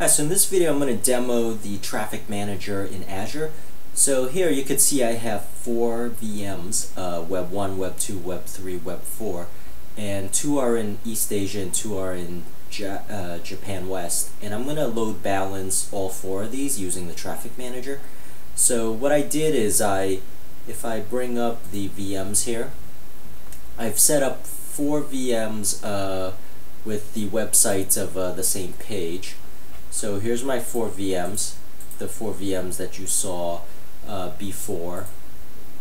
Hi, so in this video I'm going to demo the Traffic Manager in Azure. So here you can see I have four VMs, uh, Web 1, Web 2, Web 3, Web 4, and two are in East Asia and two are in ja uh, Japan West. And I'm going to load balance all four of these using the Traffic Manager. So what I did is I, if I bring up the VMs here, I've set up four VMs uh, with the websites of uh, the same page. So here's my four VMs, the four VMs that you saw uh, before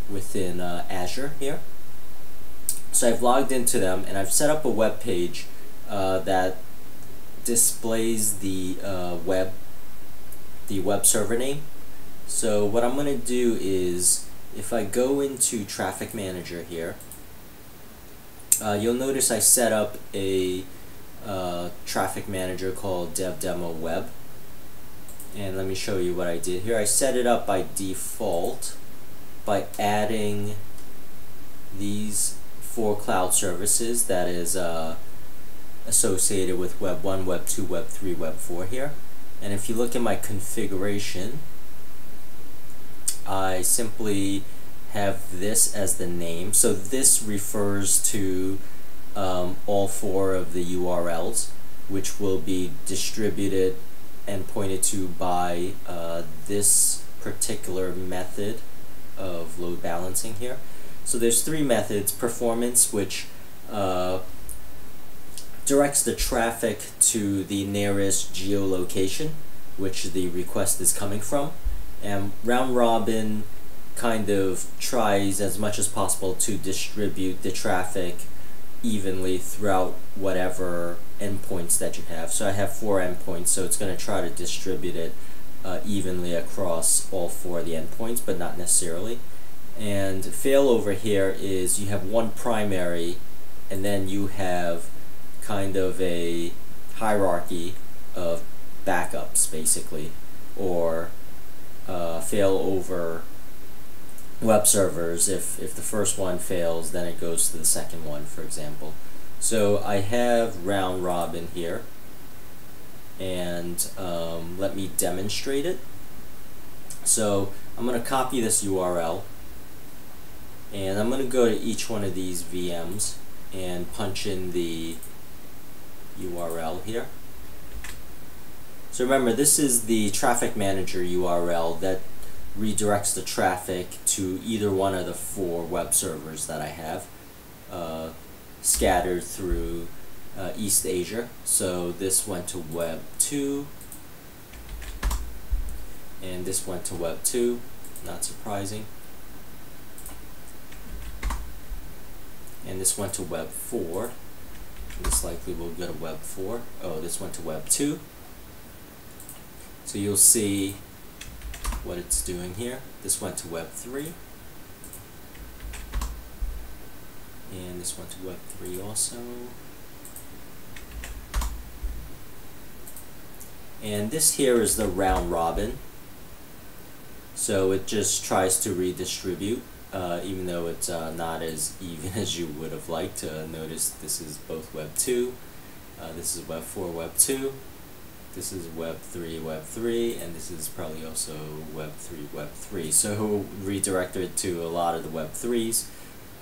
within uh, Azure here. So I've logged into them and I've set up a web page uh, that displays the uh, web, the web server name. So what I'm going to do is if I go into Traffic Manager here, uh, you'll notice I set up a uh, traffic manager called dev demo web. And let me show you what I did here. I set it up by default by adding these four cloud services that is uh, associated with web 1 web 2 web 3 web 4 here. And if you look at my configuration I simply have this as the name. So this refers to um, all four of the URLs, which will be distributed and pointed to by uh, this particular method of load balancing here. So there's three methods, performance, which uh, directs the traffic to the nearest geolocation, which the request is coming from, and round robin kind of tries as much as possible to distribute the traffic evenly throughout whatever endpoints that you have. So I have four endpoints, so it's going to try to distribute it uh, evenly across all four of the endpoints, but not necessarily. And failover here is you have one primary, and then you have kind of a hierarchy of backups, basically, or uh, failover web servers, if, if the first one fails, then it goes to the second one, for example. So I have round robin here, and um, let me demonstrate it. So I'm going to copy this URL, and I'm going to go to each one of these VMs and punch in the URL here. So remember, this is the traffic manager URL that redirects the traffic to either one of the four web servers that I have uh, scattered through uh, East Asia. So this went to Web 2 and this went to Web 2, not surprising. And this went to Web 4. This likely will go to Web 4. Oh, this went to Web 2. So you'll see what it's doing here. This went to Web 3. And this went to Web 3 also. And this here is the round robin. So it just tries to redistribute, uh, even though it's uh, not as even as you would have liked. Uh, notice this is both Web 2, uh, this is Web 4, Web 2, this is web 3 web 3 and this is probably also web 3 web 3 so redirected to a lot of the web 3s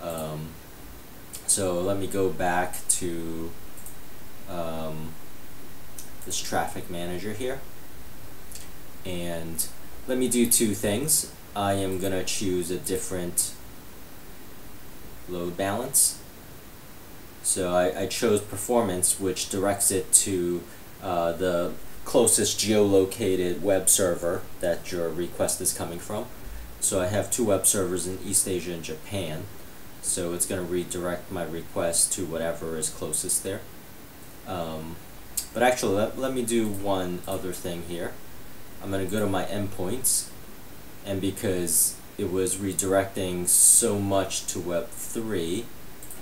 um, so let me go back to um, this traffic manager here. And let me do two things. I am gonna choose a different load balance. So I, I chose performance which directs it to uh, the closest geolocated web server that your request is coming from. So I have two web servers in East Asia and Japan. So it's going to redirect my request to whatever is closest there. Um, but actually, let, let me do one other thing here. I'm going to go to my endpoints, and because it was redirecting so much to Web 3,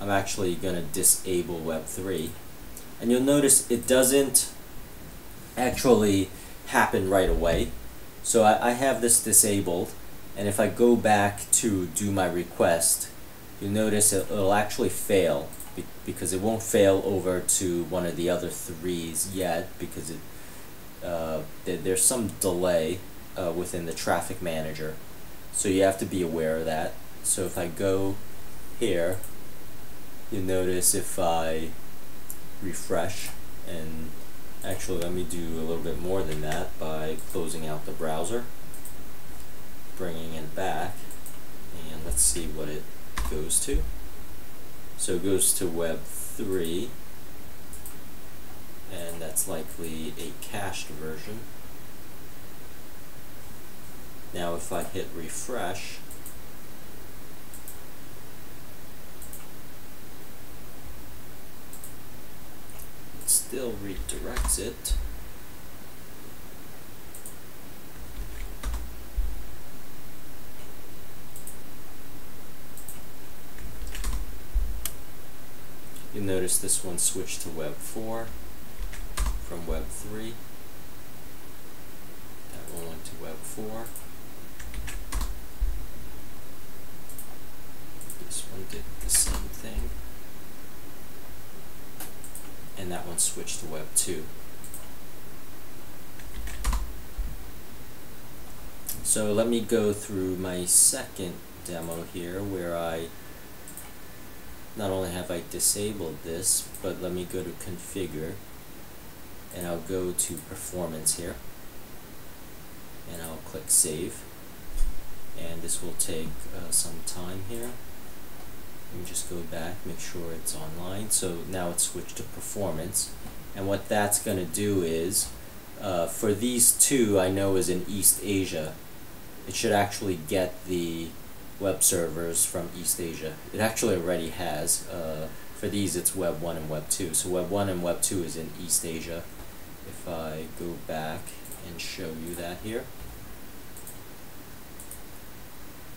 I'm actually going to disable Web 3. And you'll notice it doesn't actually happen right away. So I, I have this disabled and if I go back to do my request you'll notice it, will actually fail because it won't fail over to one of the other threes yet because it uh, th there's some delay uh, within the traffic manager. So you have to be aware of that. So if I go here, you notice if I refresh and actually let me do a little bit more than that by closing out the browser, bringing it back, and let's see what it goes to. So it goes to web 3 and that's likely a cached version. Now if I hit refresh, it still redirects it. You'll notice this one switched to Web 4 from Web 3. That one went to Web 4. This one did the same thing. And that one switched to Web 2. So let me go through my second demo here where I not only have I disabled this, but let me go to configure and I'll go to performance here and I'll click save and this will take uh, some time here let me just go back make sure it's online. So now it's switched to performance. And what that's going to do is uh, for these two I know is in East Asia it should actually get the web servers from East Asia. It actually already has uh, for these it's web 1 and web 2 so web 1 and web 2 is in East Asia. If I go back and show you that here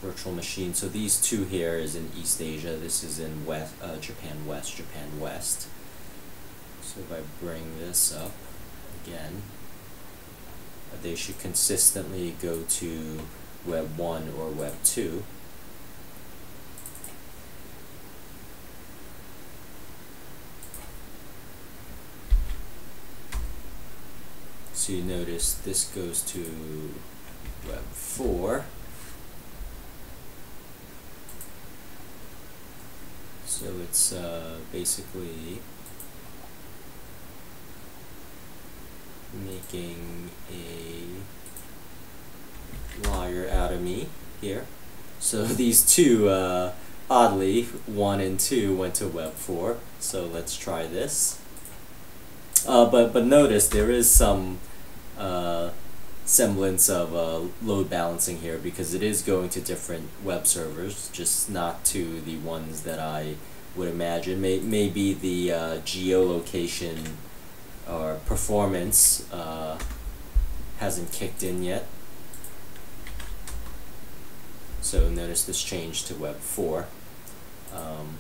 virtual machine. So these two here is in East Asia. This is in West uh, Japan West Japan West. So if I bring this up again they should consistently go to web 1 or web 2 So you notice this goes to web 4. So it's uh, basically making a liar out of me here. So these two, uh, oddly, 1 and 2 went to web 4. So let's try this. Uh, but, but notice there is some uh, semblance of uh, load balancing here because it is going to different web servers, just not to the ones that I would imagine. May maybe the uh, geolocation or performance uh, hasn't kicked in yet. So notice this change to Web 4. Um,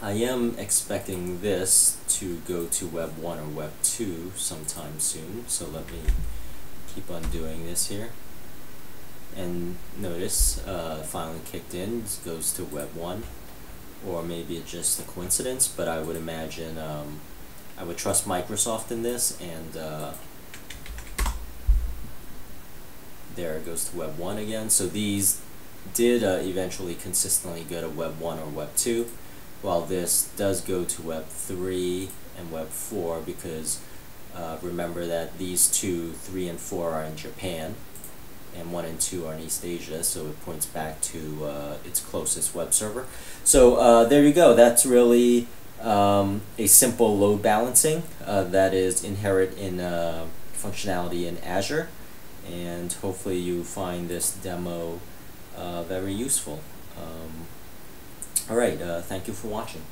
I am expecting this to go to Web 1 or Web 2 sometime soon, so let me keep on doing this here. And notice, uh, finally kicked in, goes to Web 1, or maybe it's just a coincidence, but I would imagine, um, I would trust Microsoft in this, and uh, there it goes to Web 1 again. So these did uh, eventually consistently go to Web 1 or Web 2 while this does go to Web 3 and Web 4 because uh, remember that these two, 3 and 4 are in Japan and 1 and 2 are in East Asia so it points back to uh, its closest web server. So uh, there you go, that's really um, a simple load balancing uh, that is inherent in uh, functionality in Azure and hopefully you find this demo uh, very useful. Um, Alright, uh, thank you for watching.